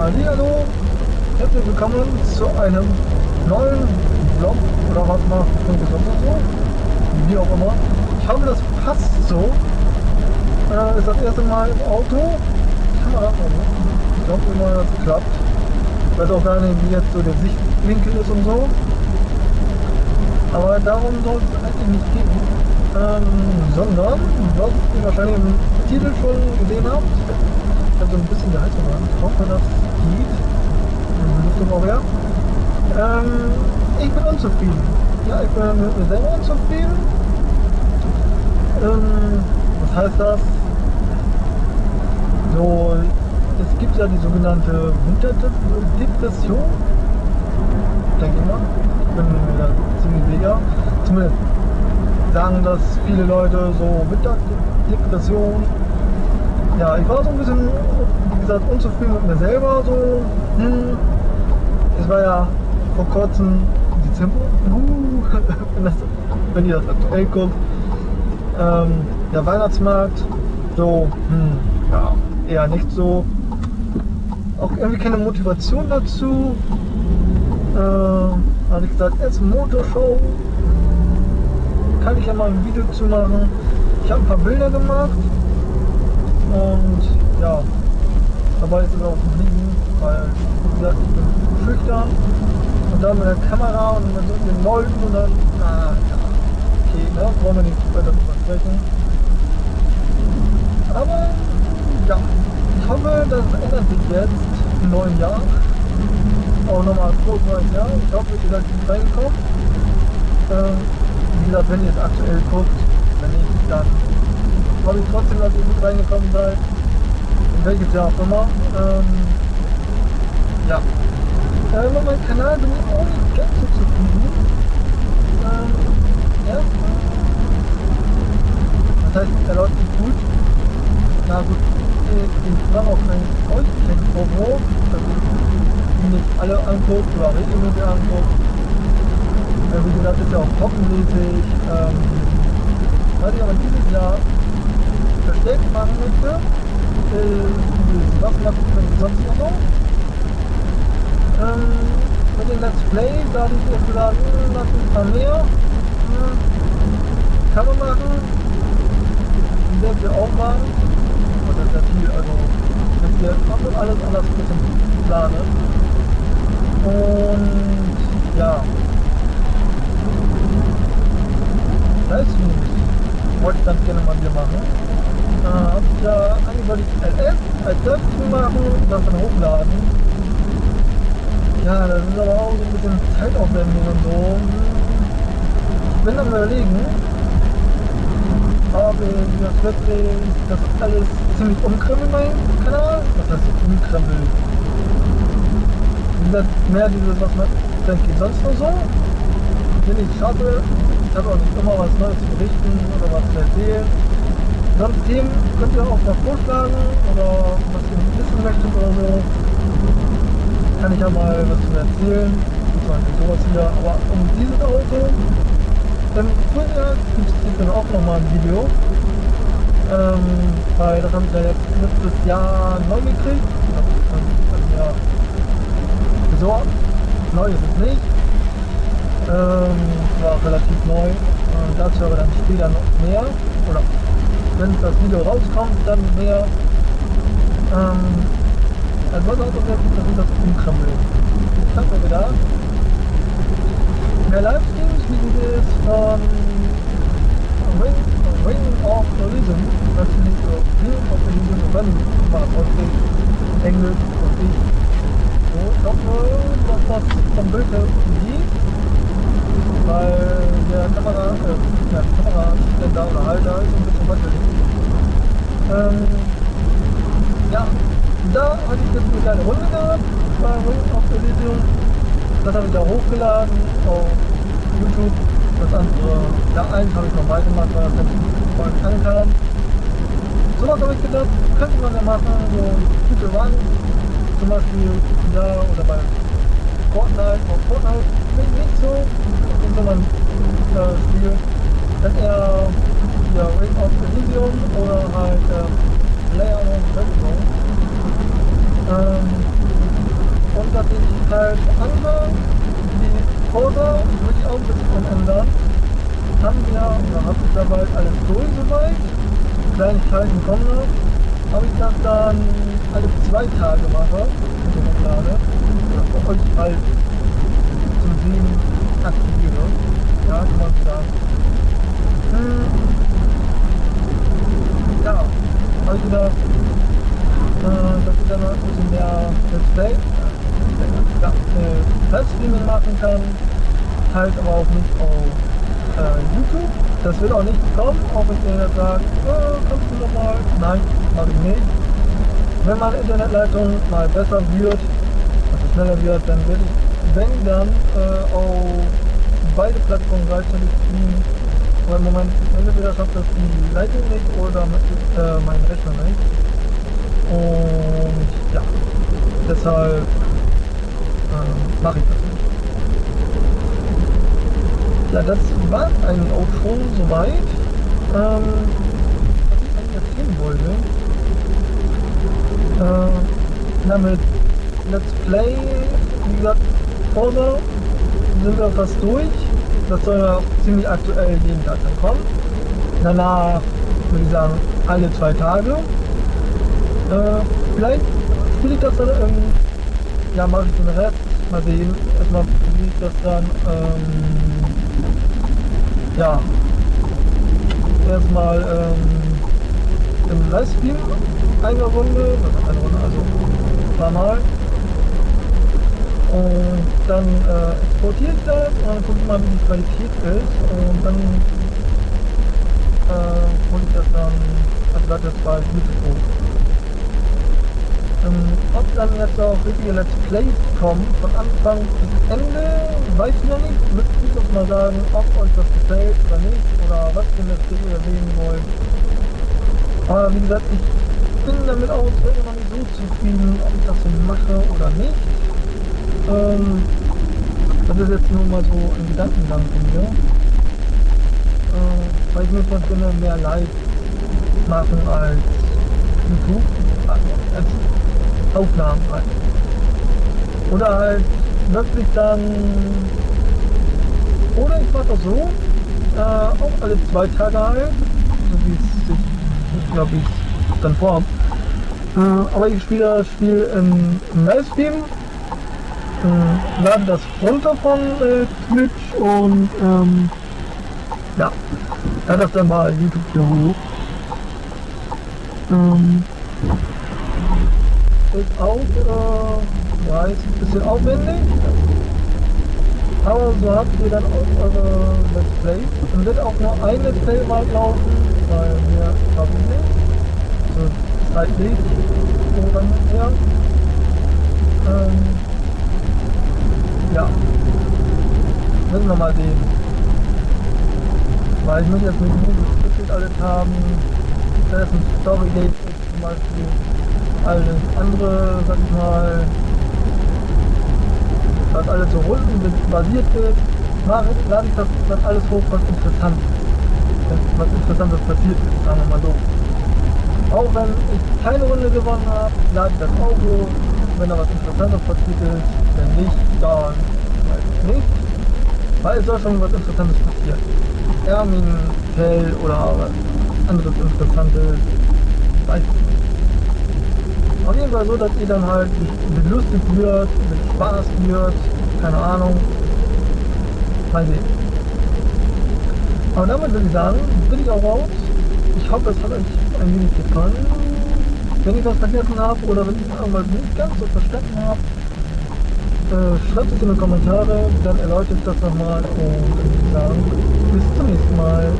Hallo, herzlich willkommen zu einem neuen Vlog oder was mal irgendwie sonst so, wie auch immer. Ich hoffe, das passt so. Äh, ist das erste Mal im Auto. Ich hoffe immer, das klappt. Ich weiß auch gar nicht, wie jetzt so der Sichtwinkel ist und so. Aber darum soll es eigentlich nicht gehen. Ähm, sondern, was ihr wahrscheinlich im Titel schon gesehen habt, ich habe so ein bisschen die Heizung an. Ich hoffe, das ja. Ähm, ich bin unzufrieden. Ja, ich bin mit mir selber unzufrieden. Ähm, was heißt das? So, es gibt ja die sogenannte Winterdepression. Denke ich mal. Ich bin mir da ziemlich sicher. Zumindest sagen das viele Leute so Winterdepression. Ja, ich war so ein bisschen, gesagt, unzufrieden mit mir selber. So, hm, es war ja vor kurzem Dezember, uh, wenn, das, wenn ihr das aktuell guckt, ähm, der Weihnachtsmarkt, so, hm, ja, eher nicht so. Auch irgendwie keine Motivation dazu. Äh, hatte ich gesagt, es ist Motorshow. Kann ich ja mal ein Video zu machen. Ich habe ein paar Bilder gemacht. Und ja, dabei ist es auch geblieben, weil, wie gesagt, ich bin schüchtern. Und dann mit der Kamera und mit so den Leuten und dann, ah, ja, okay, ne, wollen wir nicht weiter drüber sprechen. Aber, ja, ich hoffe, das ändert sich jetzt im neuen Jahr. Auch nochmal frohes neues Jahr. Ich hoffe, ihr seid gut reingekommen. Ähm, wie gesagt, wenn ihr es aktuell guckt, wenn nicht, dann hoffe ich trotzdem, dass ihr gut reingekommen seid. Welches Jahr auch immer. Ähm, ja. Äh, mit meinem Kanal bin ich auch nicht ganz so zufrieden. Ähm, erstmal. Das heißt, er läuft nicht gut. Na gut, auch kein euch kein Vorwurf, dass ich nicht alle anguckt oder regelmäßig anguckt. Äh, wie gesagt, ist ja auch trockenmäßig. Ähm, was ich aber dieses Jahr verstärkt machen möchte, äh, ich sonst noch? Ähm, mit den Let's Play, habe ich jetzt hm, lass ein paar mehr. Hm, kann man machen. Sehr viel Aufwand. Oder sehr viel, also wenn wir wird alles anders ein bisschen planen. Und ja. Livestreams wollte ich ganz gerne mal wieder machen. Äh, hab ich ja ich LS als Livestream machen und das dann hochladen. Ja, das ist aber auch so ein bisschen zeitaufwendig und so. Ich bin am überlegen, ob ich das letzte das alles ziemlich umkrempeln mein Kanal. Was heißt umkrempeln? Wie gesagt, mehr dieses, was man denke ich sonst noch so. Wenn ich schaffe, ich habe auch nicht immer was Neues zu berichten oder was zu erzählen. Sonst Themen könnt ihr auch mal vorschlagen oder was ihr wissen möchtet oder so. Kann ich ja mal was zu erzählen. Sowas hier. Aber um dieses Auto, dann vorher gibt es dann auch nochmal ein Video. Ähm, weil das haben wir ja jetzt letztes Jahr neu gekriegt. Wir besorgt. Neu ist es nicht. Ähm, war relativ neu. Äh, dazu aber dann später noch mehr. Oder wenn das Video rauskommt, dann mehr. Ähm, was auch sehr gut, das das Umkrempeln. Ich habe mir gedacht, mehr Livestreams wie dieses von Ring, Ring of Elysium, das nicht so Ring of Elysium, wenn mal ausgeht, Englisch und ich. So, ich hoffe, dass das vom Bild her geht weil der Kamera, äh, ja, Kameraständer oder Halter ist ein bisschen wackelig. Ähm, ja, da hatte ich jetzt eine kleine Runde gehabt bei Ring of Elysium. Das habe ich da hochgeladen auf YouTube. Das andere, ja, eins habe ich noch weitergemacht, weil das ganz voll ankam. So was habe ich gedacht, könnte man ja machen, so gute Run, zum Beispiel da oder bei Fortnite, auf Fortnite nicht so so einem äh, Spiel. Dann eher ja, Ring of Elysium oder halt äh, Player on Backbone. Ähm, dass ich halt andere, die ich auch ein bisschen ändern. Haben wir, oder habe ich dabei alles durch soweit. Kleinigkeiten kommen noch. Ob ich das dann alle zwei Tage mache, mit dem Lade, für euch halt zum Sehen aktiviere. Ja, kann man sagen. Hm. Ja, heute gedacht, äh, dass ich dann ein bisschen mehr Let's Play, äh, ja, äh, Livestreaming machen kann, halt aber auch nicht auf YouTube. Das wird auch nicht kommen, auch wenn ihr sagt, äh, kannst du noch mal? Nein, mache ich nicht. Wenn meine Internetleitung mal besser wird, also schneller wird, dann werde ich, wenn dann, äh, auf beide Plattformen gleichzeitig streamen. Aber im Moment, entweder schafft das die Leitung nicht oder äh, mein Rechner nicht. Und ja, deshalb äh, mache ich das nicht. Ja, das war eigentlich auch schon soweit. Ähm, was ich eigentlich erzählen wollte. Äh, na, mit Let's Play, wie gesagt, Forza sind wir fast durch. Das soll ja auch ziemlich aktuell jeden Tag dann kommen. Danach würde ich sagen, alle zwei Tage. Äh, vielleicht spiele ich das dann irgendwie, ja, mache ich den Rest. Mal sehen. Erstmal wie ich das dann, ähm, ja, erstmal ähm, im Livestream eine Runde, eine Runde, also ein paar Mal. Und dann äh, exportiere ich das und dann gucke ich mal, wie die Qualität ist. Und dann äh, hole ich das dann, also das jetzt bei YouTube hoch. Ähm, ob dann jetzt auch richtige Let's Plays kommen, von Anfang bis Ende, weiß ich noch nicht. Müsst ihr doch mal sagen, ob euch das gefällt oder nicht, oder was für Let's Play ihr sehen wollt. Aber wie gesagt, ich bin damit auch noch nicht so zufrieden, ob ich das so mache oder nicht. Ähm, das ist jetzt nur mal so ein Gedankengang von mir. Äh, weil ich von gerne mehr live machen als YouTube, als Aufnahmen halt. Oder halt wirklich dann, oder ich mache das so, äh, auch alle zwei Tage halt, so wie es sich, glaube ich, dann vorhabe. Äh, aber ich spiele das Spiel im, im Livestream äh, lade das runter von äh, Twitch und ähm, ja, lade das dann mal YouTube hier hoch. Ähm, ist auch, äh, ja, ist ein bisschen aufwendig, aber so habt ihr dann auch eure Let's Play. Dann wird auch nur ein Let's Play mal laufen, weil mehr habe ich nicht. Also zeitlich oder mehr. Ähm, ja. Müssen wir mal sehen. Weil ich muss jetzt mit Musik alles haben. Das ist ein Storygate zum Beispiel. Alles andere, sag ich mal, was alles so runden basiert wird, lade ich das dann alles hoch, was interessant ist. Was Interessantes passiert ist, sagen wir mal so. Auch wenn ich keine Runde gewonnen habe, lade ich das auch hoch. Wenn da was Interessantes passiert ist, wenn nicht, dann weiß ich nicht. Weil es soll schon was Interessantes passieren. Ermin, Tell oder was anderes Interessantes, weiß ich nicht. Auf jeden Fall so, dass ihr dann halt belustigt wird, mit Spaß wird, keine Ahnung. Mal sehen. Aber damit würde ich sagen, bin ich auch raus. Ich hoffe, es hat euch ein wenig gefallen. Wenn ich was vergessen habe oder wenn ich irgendwas nicht ganz so verstanden habe, äh, schreibt es in die Kommentare, dann erläutere ich das nochmal und würde ich sagen, bis zum nächsten Mal.